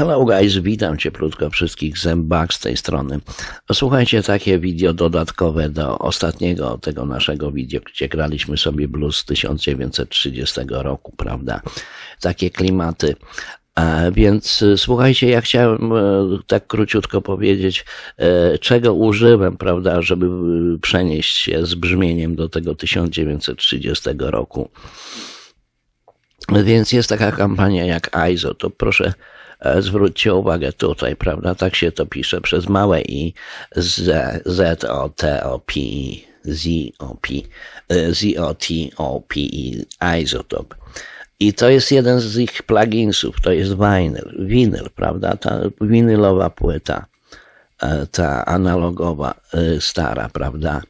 Hello guys, witam cieplutko wszystkich zębak z tej strony. Słuchajcie, takie video dodatkowe do ostatniego tego naszego wideo, gdzie graliśmy sobie blues 1930 roku, prawda? Takie klimaty. E, więc e, słuchajcie, ja chciałem e, tak króciutko powiedzieć, czego użyłem, prawda, żeby przenieść się z brzmieniem do tego 1930 roku. Więc jest taka kampania jak ISO, to proszę zwróćcie uwagę tutaj, prawda, tak się to pisze przez małe i z, z o t o p z o p z o t o p i isotop. I to jest jeden z ich pluginsów, to jest vinyl, winyl, prawda, ta winylowa płyta, e, ta analogowa, e, stara, prawda.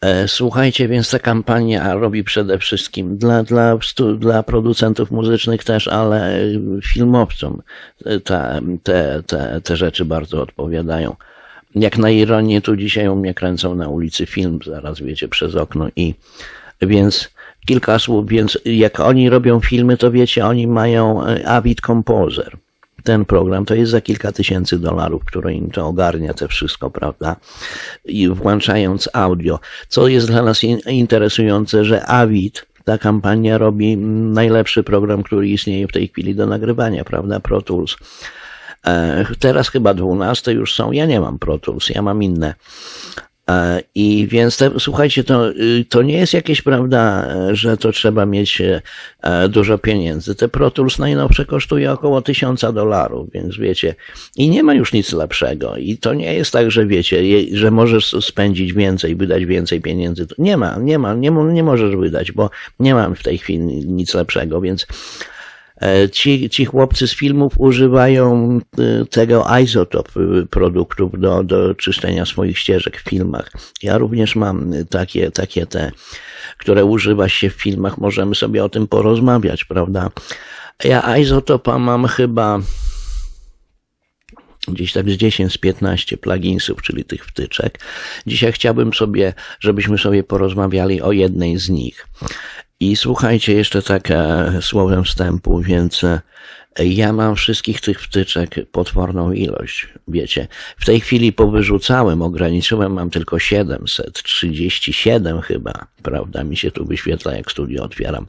E, słuchajcie, więc ta kampania robi przede wszystkim dla, dla, dla producentów muzycznych też, ale filmowcom te, te, te, te rzeczy bardzo odpowiadają. Jak na ironię, tu dzisiaj u mnie kręcą na ulicy film, zaraz wiecie, przez okno i więc kilka słów, więc jak oni robią filmy, to wiecie, oni mają e, Avid Composer. Ten program to jest za kilka tysięcy dolarów, które im to ogarnia, te wszystko, prawda? I włączając audio. Co jest dla nas interesujące, że Avid, ta kampania robi najlepszy program, który istnieje w tej chwili do nagrywania, prawda? Pro Tools. E, teraz chyba 12 już są. Ja nie mam Pro Tools, ja mam inne. E, I więc te, słuchajcie, to, y, to nie jest jakieś, prawda, że to trzeba mieć e, dużo pieniędzy. Te Pro Tools najnowsze kosztuje około tysiąca dolarów, więc wiecie, i nie ma już nic lepszego. I to nie jest tak, że wiecie, że możesz spędzić więcej, wydać więcej pieniędzy. Nie ma, nie ma, nie, nie możesz wydać, bo nie mam w tej chwili nic lepszego, więc E, ci, ci chłopcy z filmów używają e, tego izotop e, produktów do, do czyszczenia swoich ścieżek w filmach. Ja również mam takie, takie te, które używa się w filmach. Możemy sobie o tym porozmawiać, prawda? Ja izotopa mam chyba gdzieś tak z 10 z 15 pluginsów, czyli tych wtyczek. Dzisiaj chciałbym sobie, żebyśmy sobie porozmawiali o jednej z nich. I słuchajcie, jeszcze tak słowem wstępu, więc e, ja mam wszystkich tych wtyczek potworną ilość, wiecie. W tej chwili powyrzucałem, ograniczyłem, mam tylko 737 chyba, prawda, mi się tu wyświetla, jak studio otwieram.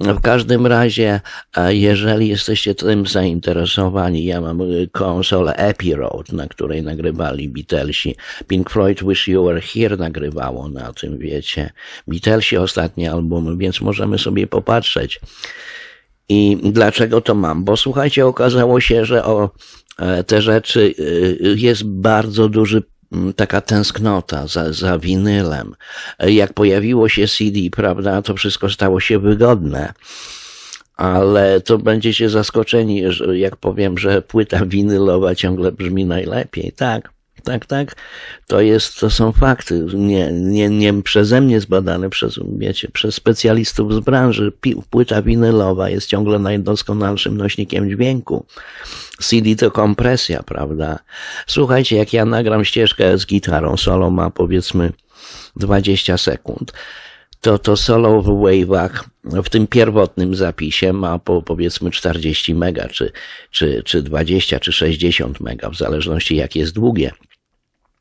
W każdym razie, jeżeli jesteście tym zainteresowani, ja mam y, konsolę Epi na której nagrywali Beatlesi. Pink Floyd Wish You Were Here nagrywało na tym, wiecie. Beatlesi ostatnie albumy, więc możemy sobie popatrzeć. I dlaczego to mam? Bo słuchajcie, okazało się, że o e, te rzeczy y, jest bardzo duży taka tęsknota za, za winylem. Jak pojawiło się CD, prawda, to wszystko stało się wygodne. Ale to będziecie zaskoczeni, jak powiem, że płyta winylowa ciągle brzmi najlepiej. Tak, tak, tak. To jest, to są fakty, nie, nie, nie przeze mnie zbadane, przez, wiecie, przez specjalistów z branży. Płyta winylowa jest ciągle najdoskonalszym nośnikiem dźwięku. CD to kompresja, prawda? Słuchajcie, jak ja nagram ścieżkę z gitarą, solo ma powiedzmy 20 sekund, to to solo w wave'ach w tym pierwotnym zapisie ma po powiedzmy 40 mega, czy, czy, czy 20, czy 60 mega, w zależności jak jest długie.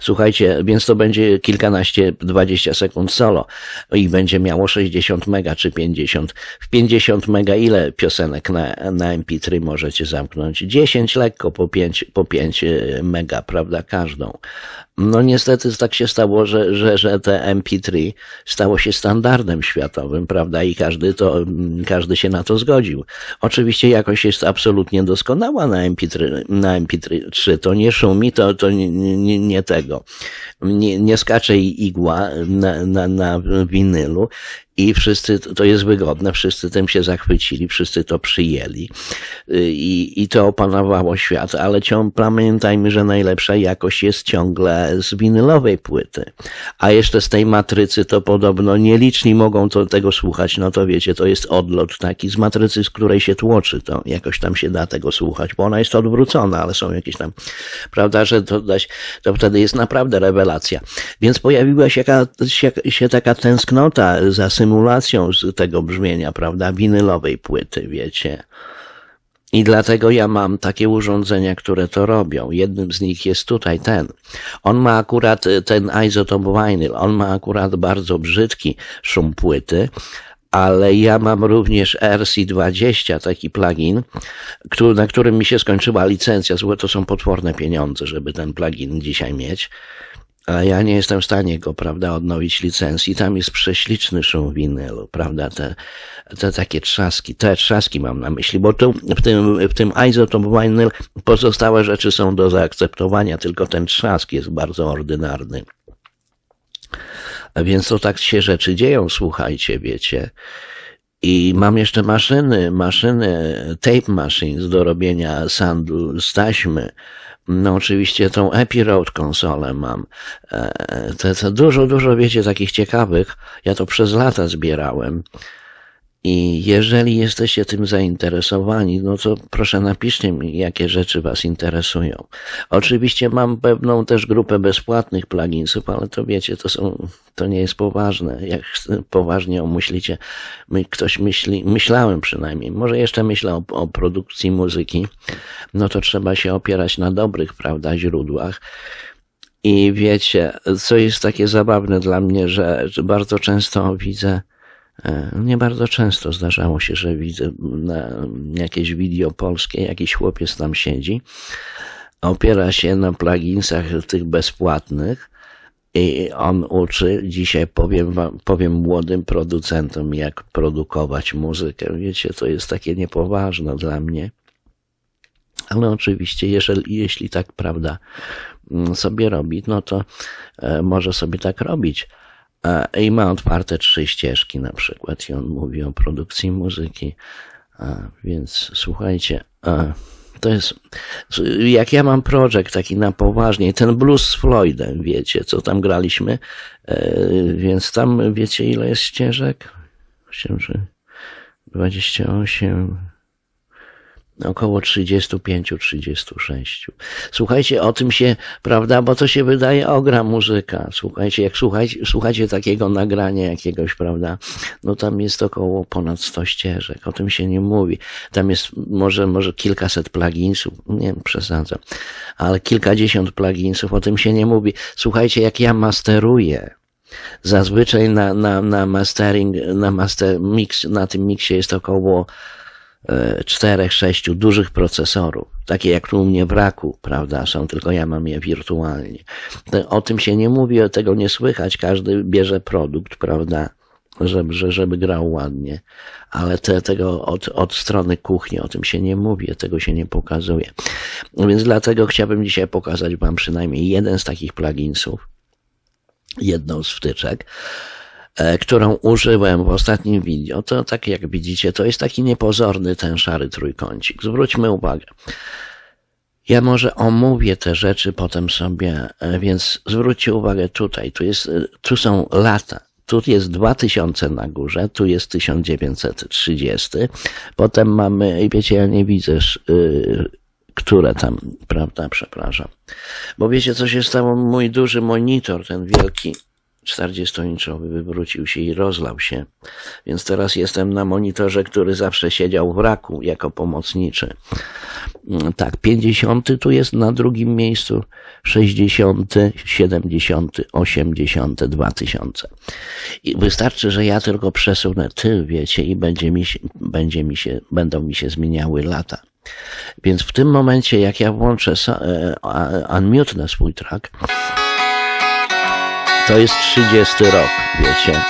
Słuchajcie, więc to będzie kilkanaście, dwadzieścia sekund solo i będzie miało 60 mega czy 50. W 50 mega ile piosenek na, na MP3 możecie zamknąć? 10 lekko po 5, po 5 e, mega, prawda, każdą. No niestety tak się stało, że, że, że te MP3 stało się standardem światowym, prawda, i każdy to, każdy się na to zgodził. Oczywiście jakość jest absolutnie doskonała na MP3, na MP3 to nie szumi, to, to nie, nie, nie tego, nie, nie skacze igła na, na, na winylu i wszyscy, to jest wygodne, wszyscy tym się zachwycili, wszyscy to przyjęli i, i to opanowało świat, ale ciągle pamiętajmy, że najlepsza jakość jest ciągle z winylowej płyty. A jeszcze z tej matrycy to podobno nieliczni mogą to, tego słuchać, no to wiecie, to jest odlot taki z matrycy, z której się tłoczy, to jakoś tam się da tego słuchać, bo ona jest odwrócona, ale są jakieś tam, prawda, że to, to wtedy jest naprawdę rewelacja. Więc pojawiła się, się, się taka tęsknota za symulacją z tego brzmienia, prawda, winylowej płyty, wiecie. I dlatego ja mam takie urządzenia, które to robią. Jednym z nich jest tutaj ten. On ma akurat ten isotope vinyl, on ma akurat bardzo brzydki szum płyty, ale ja mam również RC20, taki plugin, który, na którym mi się skończyła licencja. Złe to są potworne pieniądze, żeby ten plugin dzisiaj mieć. A ja nie jestem w stanie go, prawda, odnowić licencji. Tam jest prześliczny szum winylu, prawda, te, te takie trzaski, te trzaski mam na myśli, bo tu w tym, w tym isotope vinyl pozostałe rzeczy są do zaakceptowania, tylko ten trzask jest bardzo ordynarny. Więc to tak się rzeczy dzieją, słuchajcie, wiecie. I mam jeszcze maszyny, maszyny, tape machines do robienia sandu z taśmy. No oczywiście tą Epi Road konsolę mam. E, to dużo, dużo wiecie takich ciekawych. Ja to przez lata zbierałem. I jeżeli jesteście tym zainteresowani, no to proszę napiszcie mi, jakie rzeczy Was interesują. Oczywiście mam pewną też grupę bezpłatnych pluginsów, ale to wiecie, to są, to nie jest poważne. Jak poważnie omyślicie, my, ktoś myśli, myślałem przynajmniej, może jeszcze myślę o, o produkcji muzyki, no to trzeba się opierać na dobrych, prawda, źródłach. I wiecie, co jest takie zabawne dla mnie, że, bardzo często widzę, nie bardzo często zdarzało się, że widzę na jakieś wideo polskie, jakiś chłopiec tam siedzi, opiera się na pluginsach tych bezpłatnych i on uczy, dzisiaj powiem, wam, powiem młodym producentom, jak produkować muzykę. Wiecie, to jest takie niepoważne dla mnie. Ale oczywiście, jeżeli, jeśli tak, prawda, sobie robi, no to e, może sobie tak robić i ma otwarte trzy ścieżki na przykład i on mówi o produkcji muzyki. Więc słuchajcie, to jest, jak ja mam projekt taki na poważnie, ten blues z Floydem, wiecie, co tam graliśmy, e, więc tam wiecie ile jest ścieżek? 28, około 35-36. Słuchajcie, o tym się, prawda, bo to się wydaje ogra muzyka. Słuchajcie, jak słuchajcie, słuchacie takiego nagrania jakiegoś, prawda, no tam jest około ponad 100 ścieżek, o tym się nie mówi. Tam jest może, może kilkaset pluginsów, nie przesadzam, ale kilkadziesiąt pluginsów, o tym się nie mówi. Słuchajcie, jak ja masteruję, Zazwyczaj na, na, na mastering, na master mix, na tym miksie jest około czterech, sześciu dużych procesorów, takie jak tu u mnie braku, prawda, są, tylko ja mam je wirtualnie. O tym się nie mówi, tego nie słychać, każdy bierze produkt, prawda, żeby, żeby grał ładnie, ale te, tego od, od strony kuchni o tym się nie mówi, tego się nie pokazuje. Więc dlatego chciałbym dzisiaj pokazać Wam przynajmniej jeden z takich pluginsów, jedną z wtyczek, E, którą użyłem w ostatnim wideo, to tak jak widzicie, to jest taki niepozorny ten szary trójkącik. Zwróćmy uwagę. Ja może omówię te rzeczy potem sobie, e, więc zwróćcie uwagę tutaj, tu, jest, e, tu są lata. Tu jest 2000 na górze, tu jest 1930. Potem mamy, wiecie, ja nie widzę, które tam, prawda, przepraszam. Bo wiecie, co się stało? Mój duży monitor, ten wielki, 40-inchowy wywrócił się i rozlał się, więc teraz jestem na monitorze, który zawsze siedział w raku jako pomocniczy. Mm, tak, 50 tu jest na drugim miejscu, 60, 70, 80, 2000. I wystarczy, że ja tylko przesunę tył, wiecie, i będzie mi się, będzie mi się, będą mi się zmieniały lata. Więc w tym momencie, jak ja włączę e, unmute na swój track, to jest 30 rok, wiecie.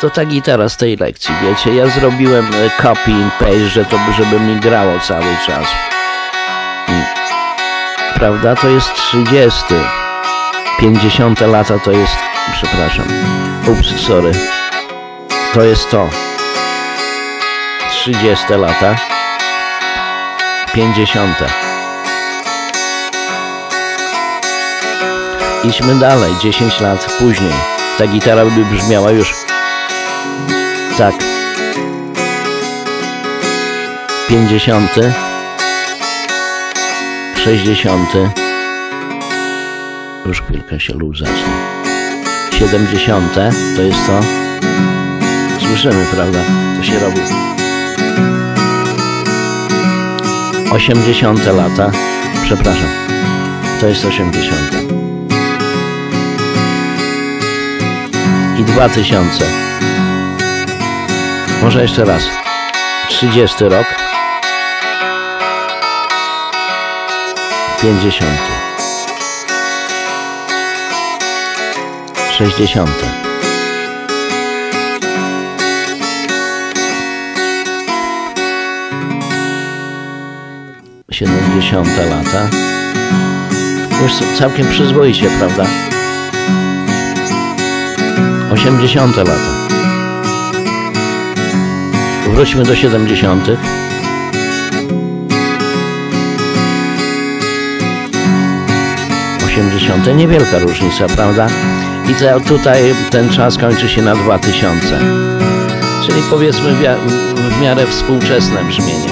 To ta gitara z tej lekcji, wiecie. Ja zrobiłem e, copy and paste, że to, żeby mi grało cały czas. Prawda? To jest 30. 50 lata to jest... Przepraszam. Ups, sorry. To jest to. 30 lata. 50. Idźmy dalej, 10 lat później. Ta gitara by brzmiała już tak. 50. 60. Już chwilkę się luz zacznie. 70. To jest to. Słyszymy, prawda? To się robi. 80 lata. Przepraszam. To jest 80. I 2000. Może jeszcze raz. 30 rok. 50. 60. Siedemdziesiąte lata. Już całkiem przyzwoicie, prawda? Osiemdziesiąte lata. Wróćmy do siedemdziesiątych. Osiemdziesiąte. Niewielka różnica, prawda? I to, tutaj ten czas kończy się na 2000. Czyli powiedzmy w miarę współczesne brzmienie.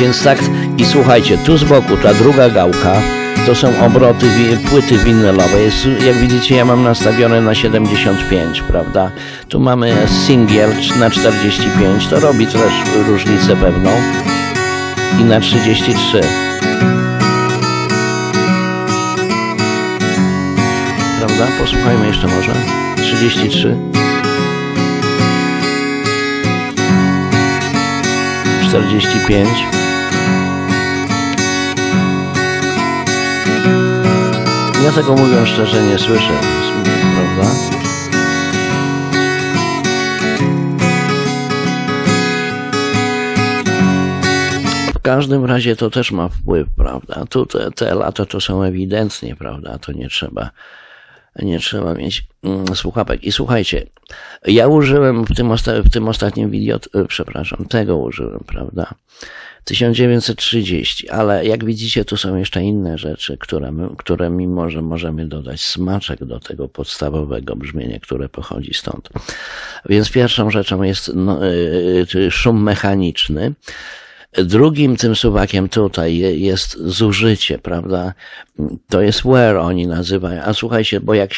Więc tak, i słuchajcie, tu z boku ta druga gałka to są obroty płyty winylowej. Jest, jak widzicie, ja mam nastawione na 75, prawda? Tu mamy singiel na 45, to robi też różnicę pewną. I na 33. Prawda? Posłuchajmy jeszcze może. 33. 45. Ja tego mówiąc szczerze nie słyszę, prawda? W każdym razie to też ma wpływ, prawda? Tu te, te lata to są ewidentnie, prawda? To nie trzeba, nie trzeba mieć mm, słuchawek. I słuchajcie, ja użyłem w tym, osta w tym ostatnim wideo, przepraszam, tego użyłem, prawda? 1930, ale jak widzicie, tu są jeszcze inne rzeczy, które, które mimo, że możemy dodać smaczek do tego podstawowego brzmienia, które pochodzi stąd. Więc pierwszą rzeczą jest no, y, szum mechaniczny. Drugim tym suwakiem tutaj jest zużycie, prawda? To jest wear oni nazywają. A słuchajcie, bo jak,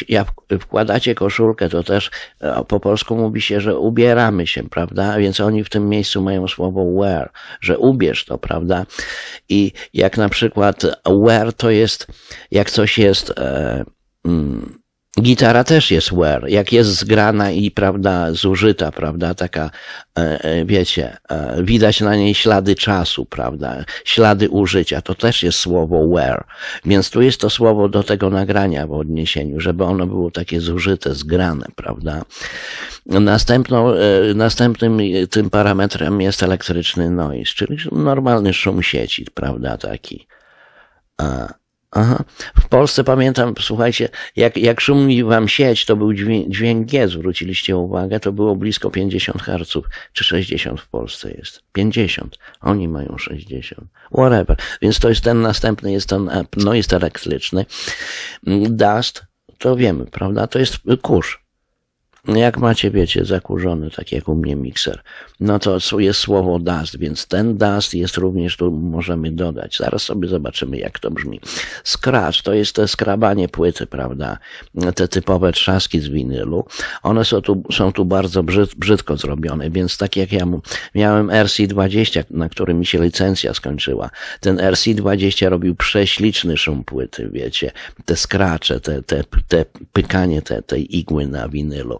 wkładacie koszulkę, to też po polsku mówi się, że ubieramy się, prawda? Więc oni w tym miejscu mają słowo wear, że ubierz to, prawda? I jak na przykład wear to jest, jak coś jest, e, mm, Gitara też jest wear, jak jest zgrana i prawda, zużyta, prawda, taka, e, e, wiecie, e, widać na niej ślady czasu, prawda, ślady użycia, to też jest słowo wear. Więc tu jest to słowo do tego nagrania w odniesieniu, żeby ono było takie zużyte, zgrane, prawda. Następną, następnym tym parametrem jest elektryczny noise, czyli normalny szum sieci, prawda, taki. Aha. W Polsce pamiętam, słuchajcie, jak, jak szumi wam sieć, to był dźwięk, dźwięk G, zwróciliście uwagę, to było blisko 50 Hz, czy 60 w Polsce jest. 50. Oni mają 60. Whatever. Więc to jest ten następny, jest ten, no jest elektryczny. Dust, to wiemy, prawda? To jest kurz. Jak macie, wiecie, zakurzony, tak jak u mnie mikser, no to jest słowo dust, więc ten dust jest również tu możemy dodać. Zaraz sobie zobaczymy, jak to brzmi. Scratch to jest to skrabanie płyty, prawda? Te typowe trzaski z winylu. One są tu, są tu bardzo brzyd, brzydko zrobione, więc tak jak ja miałem RC20, na którym mi się licencja skończyła. Ten RC20 robił prześliczny szum płyty, wiecie, te skracze, te, te, te pykanie te, tej igły na winylu.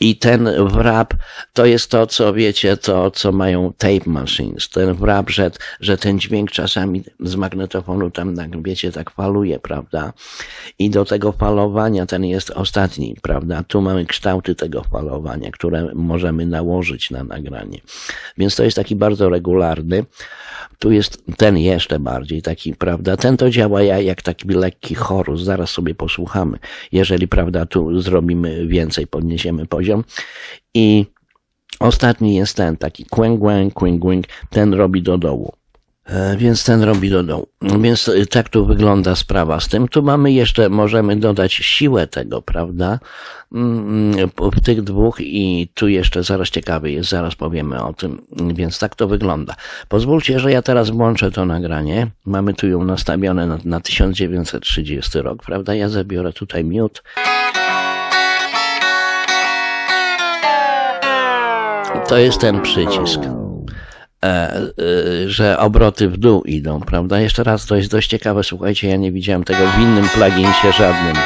I ten wrap to jest to, co wiecie, to co mają tape machines. Ten wrap, że, że ten dźwięk czasami z magnetofonu tam, wiecie, tak faluje, prawda? I do tego falowania ten jest ostatni, prawda? Tu mamy kształty tego falowania, które możemy nałożyć na nagranie. Więc to jest taki bardzo regularny. Tu jest ten jeszcze bardziej taki, prawda? Ten to działa jak taki lekki chorus. Zaraz sobie posłuchamy. Jeżeli, prawda, tu zrobimy więcej, podniesiemy poziom. I ostatni jest ten taki quang, quang. Ten robi do dołu. E, więc ten robi do dołu. Więc e, tak tu wygląda sprawa z tym. Tu mamy jeszcze, możemy dodać siłę tego, prawda? Mm, w tych dwóch i tu jeszcze zaraz ciekawy jest, zaraz powiemy o tym. Więc tak to wygląda. Pozwólcie, że ja teraz włączę to nagranie. Mamy tu ją nastawione na, na 1930 rok, prawda? Ja zabiorę tutaj miód. To jest ten przycisk. e, że obroty w dół idą, prawda? Jeszcze raz, to jest dość ciekawe, słuchajcie, ja nie widziałem tego w innym pluginsie żadnym.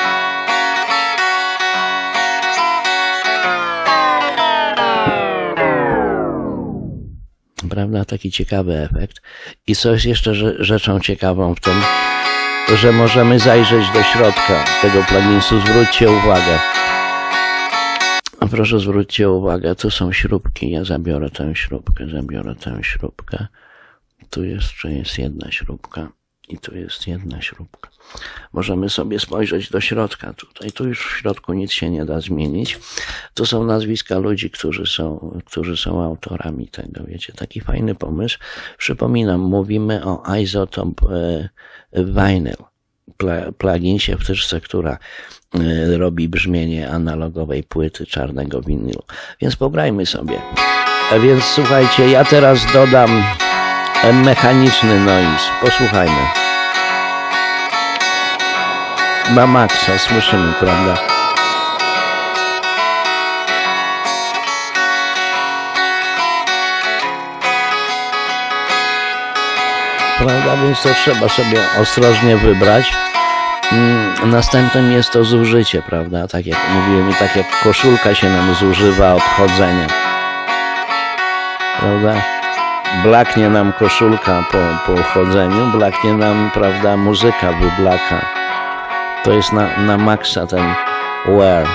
Prawda? Taki ciekawy efekt. I co jest jeszcze rzeczą ciekawą w tym, że możemy zajrzeć do środka tego pluginsu. Zwróćcie uwagę. Proszę zwróćcie uwagę, tu są śrubki. Ja zabiorę tę śrubkę, zabiorę tę śrubkę. Tu jeszcze jest jedna śrubka i tu jest jedna śrubka. Możemy sobie spojrzeć do środka tutaj. Tu już w środku nic się nie da zmienić. Tu są nazwiska ludzi, którzy są, którzy są autorami tego. Wiecie, taki fajny pomysł. Przypominam, mówimy o Isotope Vinyl pluginsie w tyczce, która e, robi brzmienie analogowej płyty czarnego winylu. Więc pograjmy sobie. A więc słuchajcie, ja teraz dodam mechaniczny noise. Posłuchajmy. Ma maksa, słyszymy, prawda? Prawda, więc to trzeba sobie ostrożnie wybrać. Mm, następnym jest to zużycie, prawda? Tak jak mówiłem i tak jak koszulka się nam zużywa od chodzenia. Prawda? blaknie nam koszulka po, po chodzeniu, blaknie nam, prawda, muzyka wyblaka. To jest na, na maksa ten wear.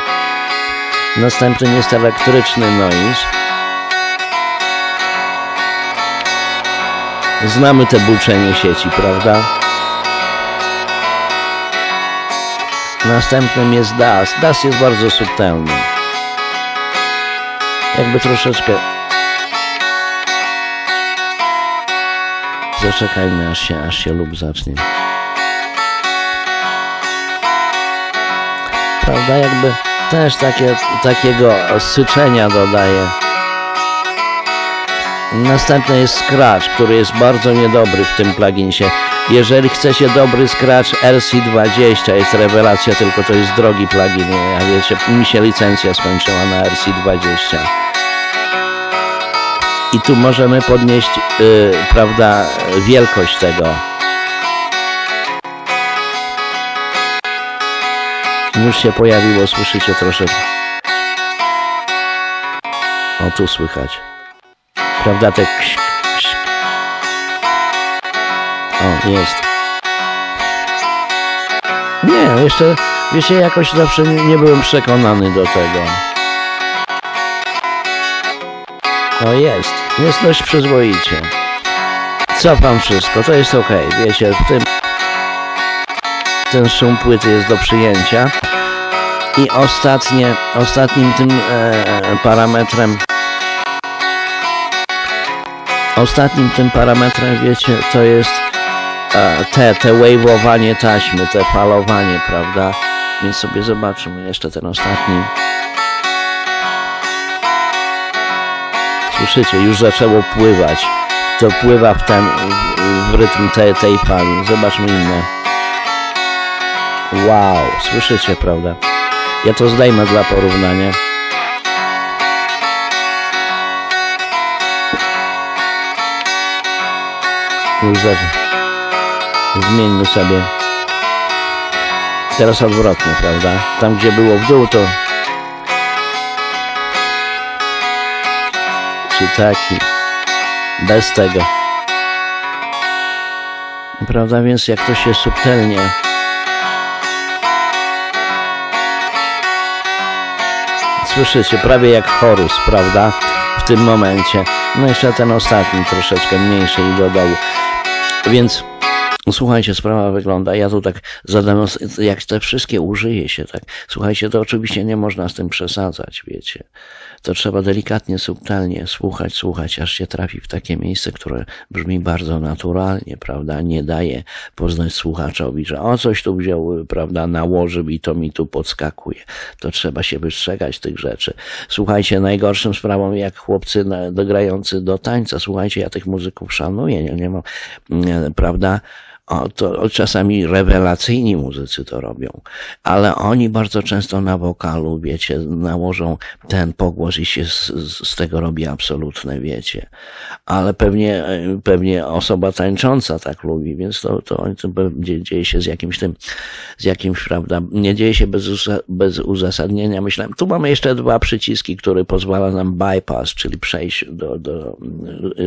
Następnym jest elektryczny noise. Znamy te bulczenie sieci, prawda? Następnym jest DAS. DAS jest bardzo subtelny. Jakby troszeczkę Zaczekajmy, aż się, aż się lub zacznie. Prawda, jakby też takie, takiego syczenia dodaje. Następny jest Scratch, który jest bardzo niedobry w tym pluginsie. Jeżeli chcecie dobry Scratch RC20, jest rewelacja, tylko to jest drogi plugin. Ja wiecie, mi się licencja skończyła na RC20 i tu możemy podnieść, yy, prawda, wielkość tego. Już się pojawiło, słyszycie troszeczkę. O, tu słychać. Prawda, te kś, kś. O, jest. Nie, jeszcze, wiecie, jakoś zawsze nie, nie byłem przekonany do tego. O, jest. Jest dość przyzwoicie. Cofam wszystko, to jest ok. Wiecie, w tym ten szum płyty jest do przyjęcia. I ostatnie, ostatnim tym e, parametrem ostatnim tym parametrem, wiecie, to jest e, te, te wave'owanie taśmy, te falowanie, prawda? Więc sobie zobaczymy jeszcze ten ostatni. Słyszycie, już zaczęło pływać. To pływa w ten, w rytm tej, tej fali. Zobaczmy inne. Wow, słyszycie, prawda? Ja to zdejmę dla porównania. Już Zmieńmy sobie. Teraz odwrotnie, prawda? Tam, gdzie było w dół, to czy taki. Bez tego. Prawda? Więc jak to się subtelnie słyszycie, prawie jak chorus, prawda? W tym momencie. No jeszcze ten ostatni troszeczkę mniejszy i dodał. Więc Słuchajcie, sprawa wygląda, ja tu tak zadam, jak te wszystkie użyje się, tak. Słuchajcie, to oczywiście nie można z tym przesadzać, wiecie. To trzeba delikatnie, subtelnie słuchać, słuchać, aż się trafi w takie miejsce, które brzmi bardzo naturalnie, prawda. Nie daje poznać słuchaczowi, że o coś tu wziął, prawda, nałożył i to mi tu podskakuje. To trzeba się wystrzegać tych rzeczy. Słuchajcie, najgorszym sprawą, jak chłopcy dogrający do tańca, słuchajcie, ja tych muzyków szanuję, nie, nie mam, prawda O, to czasami rewelacyjni muzycy to robią, ale oni bardzo często na wokalu, wiecie, nałożą ten pogłos i się z, z tego robi absolutne, wiecie. Ale pewnie, pewnie osoba tańcząca tak lubi, więc to, to, to dzieje się z jakimś tym, z jakimś, prawda, nie dzieje się bez, bez uzasadnienia. Myślałem, tu mamy jeszcze dwa przyciski, które pozwala nam bypass, czyli przejść do, do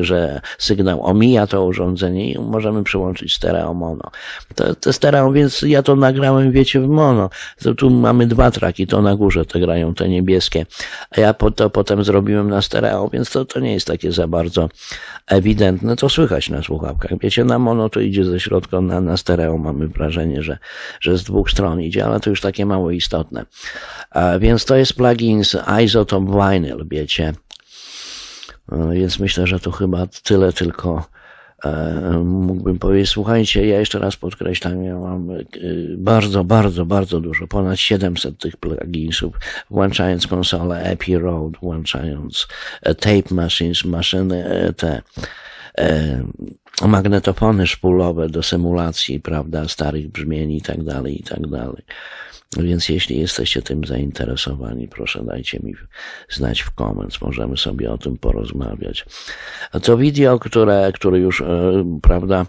że sygnał omija to urządzenie i możemy przyłączyć stereo mono. To, to stereo, więc ja to nagrałem, wiecie, w mono. Tu mamy dwa traki, to na górze te grają te niebieskie, a ja po, to potem zrobiłem na stereo, więc to, to nie jest takie za bardzo ewidentne. To słychać na słuchawkach. Wiecie, na mono to idzie ze środka, na, na stereo mamy wrażenie, że, że z dwóch stron idzie, ale to już takie mało istotne. A, więc to jest plugin z Isotope Vinyl, wiecie. Więc myślę, że to chyba tyle tylko mógłbym powiedzieć. Słuchajcie, ja jeszcze raz podkreślam, ja mam e, bardzo, bardzo, bardzo dużo, ponad 700 tych pluginsów, włączając konsolę Epi Road, włączając e, tape machines, maszyny te magnetofony szpulowe do symulacji, prawda, starych brzmień i tak dalej, i tak dalej. Więc jeśli jesteście tym zainteresowani, proszę dajcie mi znać w comments, możemy sobie o tym porozmawiać. To wideo, które, które już, e, prawda,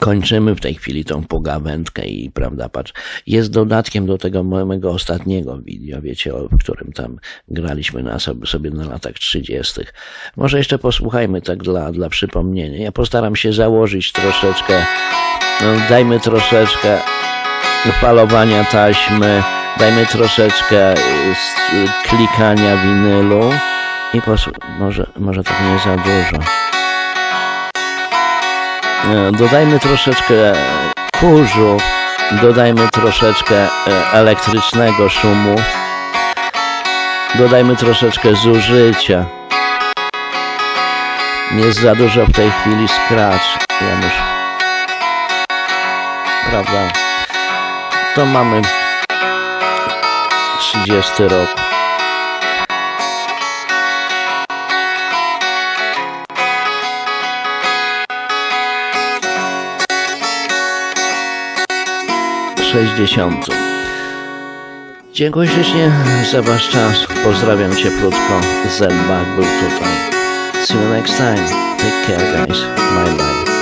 kończymy w tej chwili tą pogawędkę i prawda, patrz, jest dodatkiem do tego mojego ostatniego wideo, wiecie, w którym tam graliśmy na sobie, sobie na latach 30. Może jeszcze posłuchajmy tak dla, dla przypomnienia. Ja postaram się założyć troszeczkę, no, dajmy troszeczkę falowania taśmy, dajmy troszeczkę klikania winylu i może, może tak nie za dużo. E, dodajmy troszeczkę kurzu, dodajmy troszeczkę e, elektrycznego szumu, dodajmy troszeczkę zużycia. Jest za dużo w tej chwili scratch. Ja muszę... Prawda? to mamy 30 rok. Sześćdziesiąty. Dziękuję ślicznie za Wasz czas. Pozdrawiam cieplutko. Zembak był tutaj. See you next time. Take care guys. Bye bye.